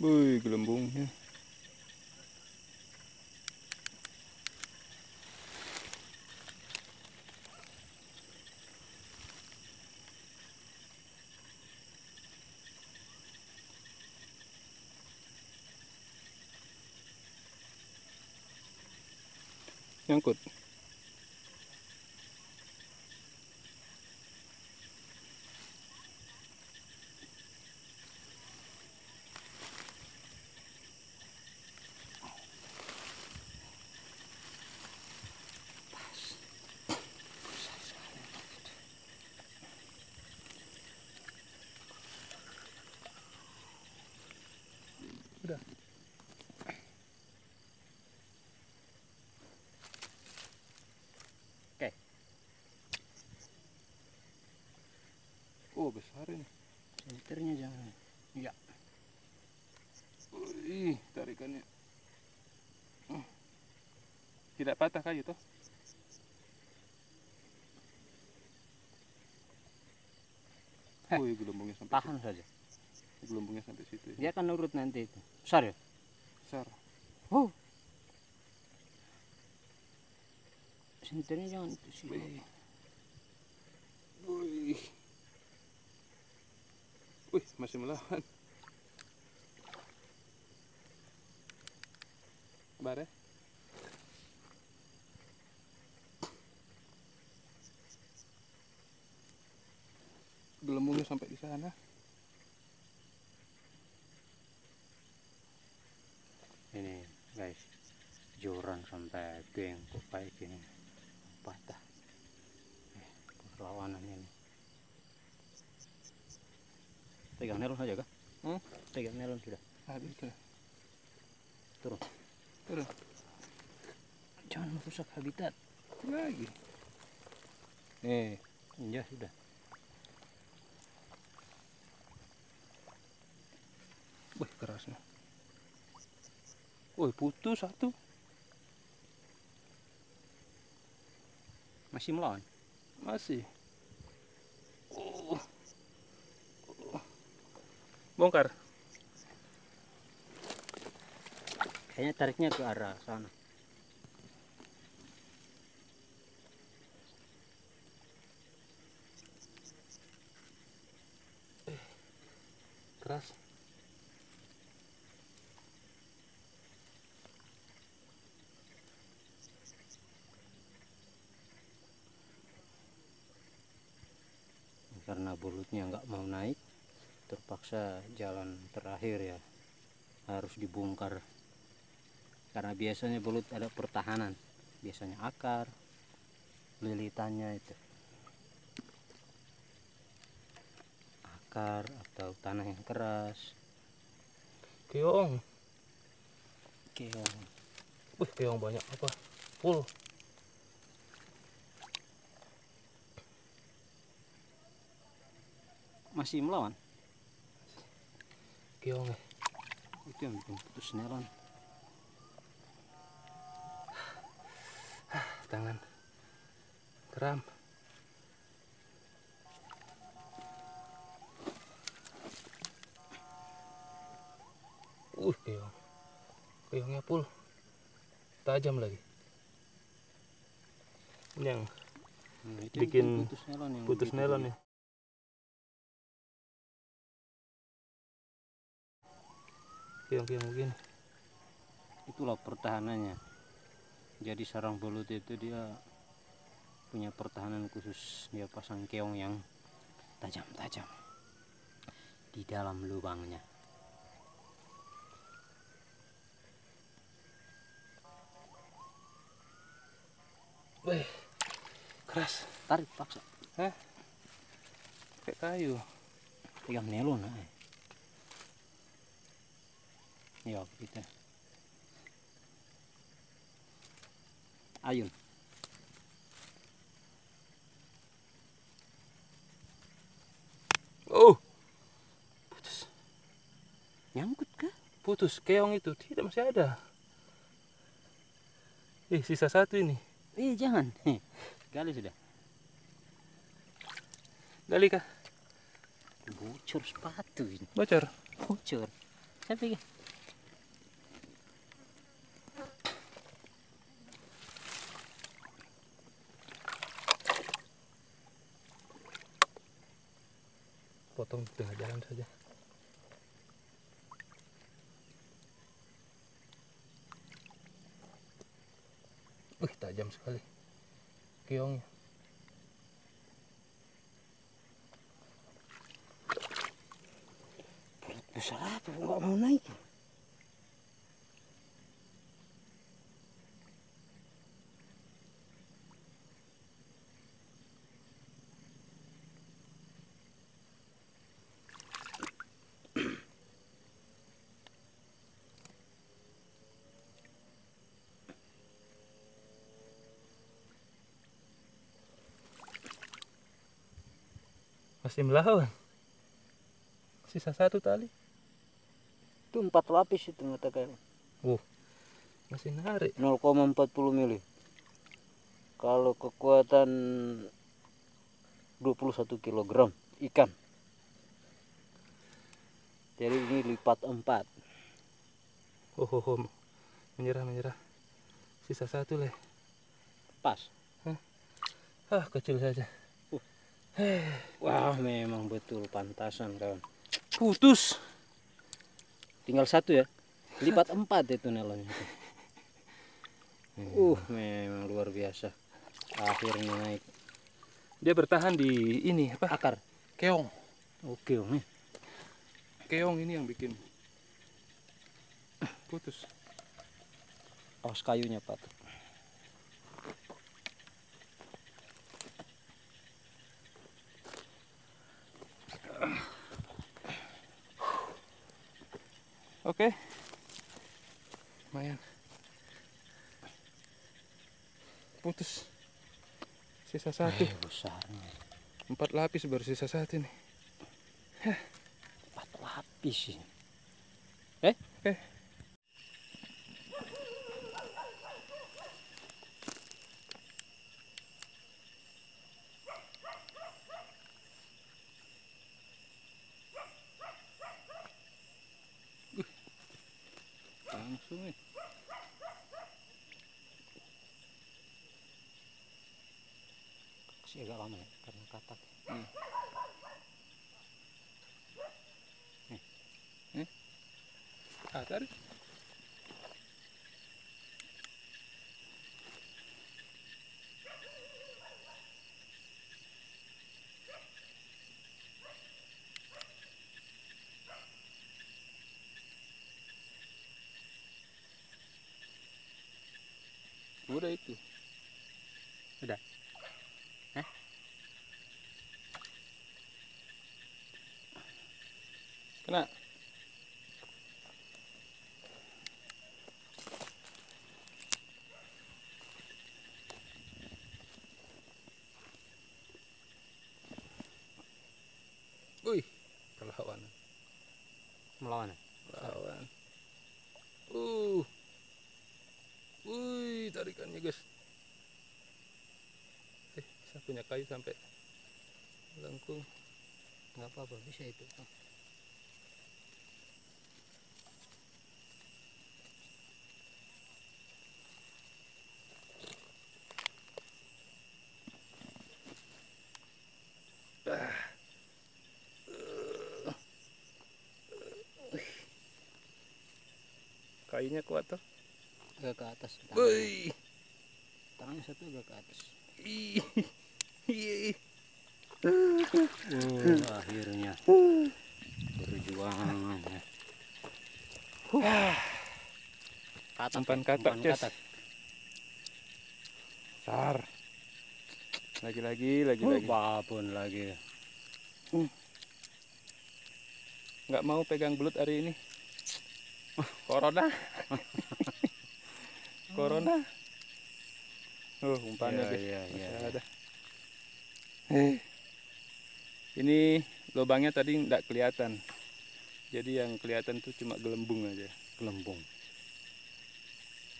Wih, gelembungnya. Nyangkut. Udah. Oke. Oh, besar ini. Senternya jangan. Iya. Ih, tarikannya. Hmm. Tidak patah kayu toh? Heh. Wih, gelembungnya sampai Tahan saja. situ. Gelembungnya sampai situ. Ya. Dia akan nurut nanti itu. Besar ya? Besar. Oh. Senternya jangan itu sih. Wih. Wih. Masih melawan. Bare. Gelembungnya sampai di sana. Ini guys. Joran sampai bengkok kayak gini. Patah. Eh, perlawanan ini. Pegang nelon saja kah? Hmm? Pegang nelon sudah. Habis tuh. Turun. Turun. Jangan merusak habitat. Lagi. Eh, Ya sudah. wih kerasnya. Wih, putus satu. Masih melawan. Masih. Oh. Bongkar. Kayaknya tariknya ke arah sana. Keras. Karena bulutnya nggak mau naik, terpaksa jalan terakhir ya harus dibongkar. Karena biasanya bulut ada pertahanan, biasanya akar, lilitannya itu. Akar atau tanah yang keras. Keong. Keong. Wih, keong banyak apa? Full. Masih melawan. Keong eh. Itu yang bikin putus nelon. Tangan. Kram. Uh, keong. Keongnya full. Tajam lagi. Ini yang Nah, itu yang Bikin putus nelon yang putus ya. Keong-keong begini. itulah pertahanannya jadi sarang belut itu dia punya pertahanan khusus dia pasang keong yang tajam-tajam di dalam lubangnya Wih, keras. tarik paksa Kayak kayu. pegang nelon nah. Ya kita ayun Oh, nyangkut kah putus. Keong itu tidak masih ada. Eh, sisa satu ini. eh jangan gali sudah Gali kah? bocor sepatu ini Bocor. bocor Saya pikir. Potong di tengah jalan saja. Wih, tajam sekali. Keongnya. Besar apa? Enggak mau naik. Masih melawan. Sisa satu tali. Itu empat lapis itu mengatakan. Masih narik. 0,40 mili. Kalau kekuatan 21 kg ikan. Jadi ini lipat 4. Oh, oh, oh. Menyerah, menyerah. Sisa satu leh. Pas. Ah, kecil saja. Wah, memang betul pantasan kawan. Putus. Tinggal satu ya. Lipat 4 itu nelonnya. Uh, memang luar biasa. Akhirnya naik Dia bertahan di ini apa? akar. Keong. Oke, Om. ya. Keong ini yang bikin putus. Awas kayunya patut. Oke. Lumayan. Putus. Sisa satu. Eh, besarnya. Empat lapis baru sisa satu nih. Empat lapis ini. Oke. Langsung nih. Masih agak lama ya karena katak. Ah, tarik. Udah itu. Udah? Hah? Kena. Wih, perlawanan. Melawan ya? Lawan. Uh. Wih, tarikannya, guys. Eh, saya punya kayu sampai lengkung. Enggak apa-apa, bisa itu. Kayunya kuat tuh. Agak ke atas. Tangan. Wih. Tangannya satu agak ke atas. Uh, akhirnya perjuangan ya. Katak, Umpan katak. Sar. Lagi-lagi, Uh, lagi-lagi. babon lagi. Nggak mau pegang belut hari ini. Corona. Corona. Oh, umpannya iya, Masih iya, ada. Eh. Ini lubangnya tadi nggak kelihatan. Jadi yang kelihatan tuh cuma gelembung aja. Gelembung.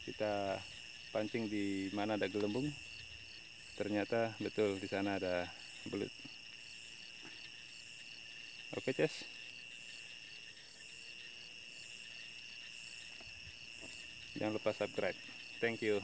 Kita pancing di mana ada gelembung. Ternyata betul di sana ada belut. Oke, Ces. Jangan lupa subscribe. Thank you.